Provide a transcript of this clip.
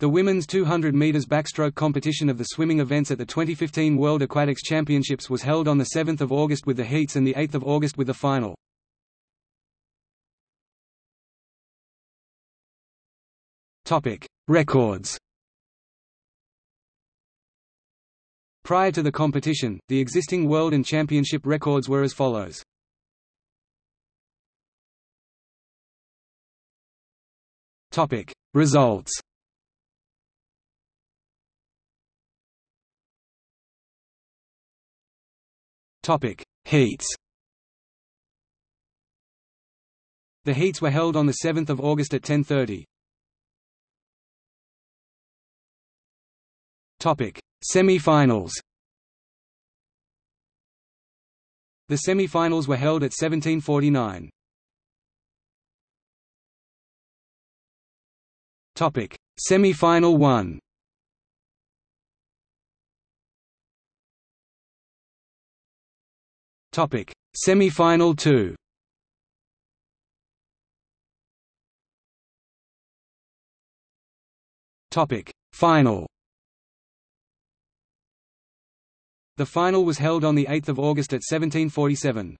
The women's 200 meters backstroke competition of the swimming events at the 2015 World Aquatics Championships was held on the 7th of August with the heats and the 8th of August with the final. Topic: Records. Prior to the competition, the existing world and championship records were as follows. Topic: Results. Topic: Heats. The heats were held on the 7th of August at 10:30. Topic: Semi-finals. The semi-finals were held at 1749. Topic: Semi-final 1. Topic: Semi-final 2. Topic: Final. The final was held on 8 August at 1747.